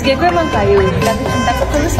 Segi gue emang kayu, tapi cintaku tulus.